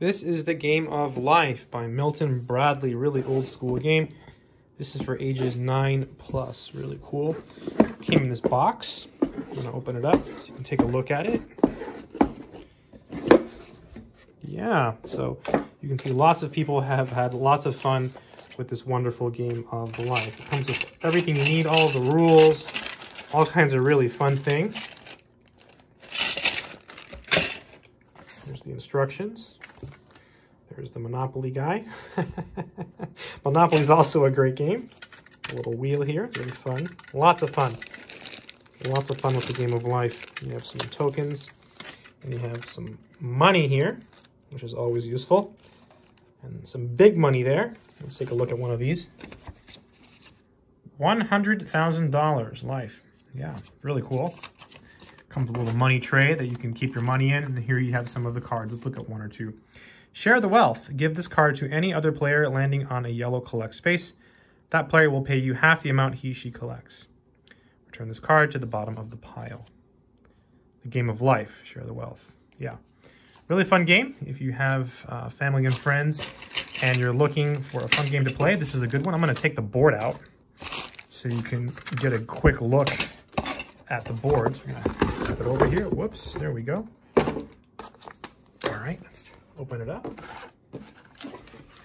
This is the Game of Life by Milton Bradley. Really old school game. This is for ages 9 plus. Really cool. Came in this box. I'm going to open it up so you can take a look at it. Yeah, so you can see lots of people have had lots of fun with this wonderful game of life. It comes with everything you need, all the rules, all kinds of really fun things. Here's the instructions. There's the Monopoly guy. Monopoly is also a great game. A little wheel here, very fun. Lots of fun. Lots of fun with the game of life. You have some tokens, and you have some money here, which is always useful. And some big money there. Let's take a look at one of these. $100,000 life. Yeah, really cool. Comes with a little money tray that you can keep your money in. And here you have some of the cards. Let's look at one or two. Share the wealth. Give this card to any other player landing on a yellow collect space. That player will pay you half the amount he she collects. Return this card to the bottom of the pile. The game of life. Share the wealth. Yeah. Really fun game. If you have uh, family and friends and you're looking for a fun game to play, this is a good one. I'm going to take the board out so you can get a quick look at the boards. I'm going to tip it over here. Whoops. There we go. All right. Open it up.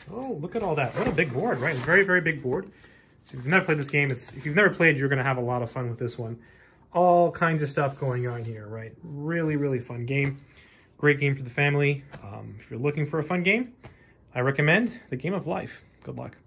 Oh, look at all that. What a big board, right? Very, very big board. So if you've never played this game, it's if you've never played, you're going to have a lot of fun with this one. All kinds of stuff going on here, right? Really, really fun game. Great game for the family. Um, if you're looking for a fun game, I recommend The Game of Life. Good luck.